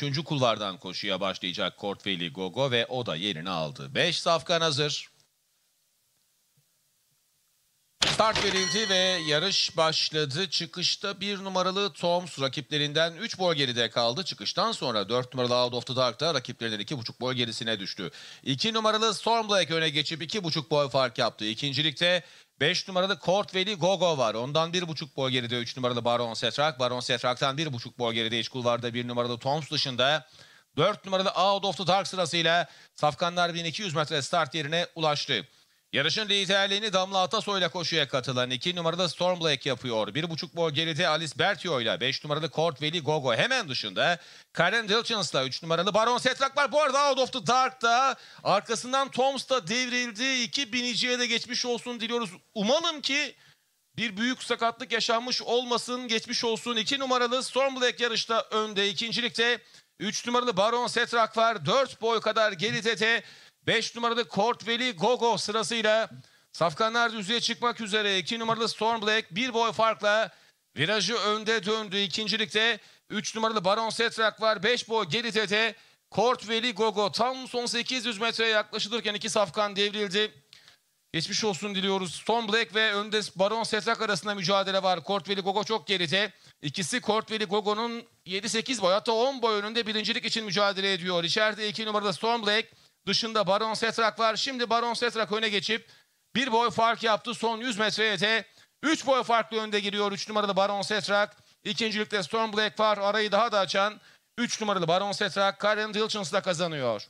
Üçüncü kulvardan koşuya başlayacak Kortveli Gogo ve o da yerini aldı. 5 safkan hazır. Start verildi ve yarış başladı. Çıkışta bir numaralı Toms rakiplerinden 3 boy geride kaldı. Çıkıştan sonra 4 numaralı Out of the Dark da rakiplerinden 2,5 boy gerisine düştü. 2 numaralı Stormblack öne geçip 2,5 boy fark yaptı. İkincilikte 5 numaralı Court Valley Gogo var. Ondan 1,5 boy geride 3 numaralı Baron Setrak. Baron Setrak'tan 1,5 boy geride iç kulvarda 1 numaralı Toms dışında 4 numaralı Out of the Dark sırasıyla Safkanlar 1200 metre start yerine ulaştı. Yarışın liderliğini Damla Atasoy'la koşuya katılan 2 numaralı Stormblack yapıyor. 1,5 boy geride Alice Bertio ile 5 numaralı Court Valley Gogo hemen dışında. Karen Dilchens'la 3 numaralı Baron Setrak var. Bu arada Out of the Dark'ta arkasından Toms da devrildi. 2 biniciye de geçmiş olsun diliyoruz. Umalım ki bir büyük sakatlık yaşanmış olmasın. Geçmiş olsun. 2 numaralı Stormblack yarışta önde. ikincilikte 3 numaralı Baron Setrak var. 4 boy kadar geride de 5 numaralı Court Valley Gogo sırasıyla Safkanlar düzlüğe çıkmak üzere. 2 numaralı Stormblack bir boy farkla virajı önde döndü. İkincilikte 3 numaralı Baron Setrak var. 5 boy geride de Court Valley Gogo tam son 800 metreye yaklaşılırken iki safkan devrildi. Geçmiş olsun diliyoruz. Stormblack ve önde Baron Setrak arasında mücadele var. Court Valley Gogo çok geride. İkisi Court Valley Gogo'nun 7-8 boy hatta 10 boy önünde birincilik için mücadele ediyor. İçeride 2 numaralı Stormblack. Dışında Baron Setrak var. Şimdi Baron Setrak öne geçip bir boy fark yaptı. Son 100 metreye de 3 boy farklı önde giriyor 3 numaralı Baron Setrak. İkincilikte Stormblack var. Arayı daha da açan 3 numaralı Baron Setrak Karen Dilchens'la kazanıyor.